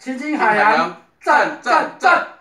七星海洋赞赞赞。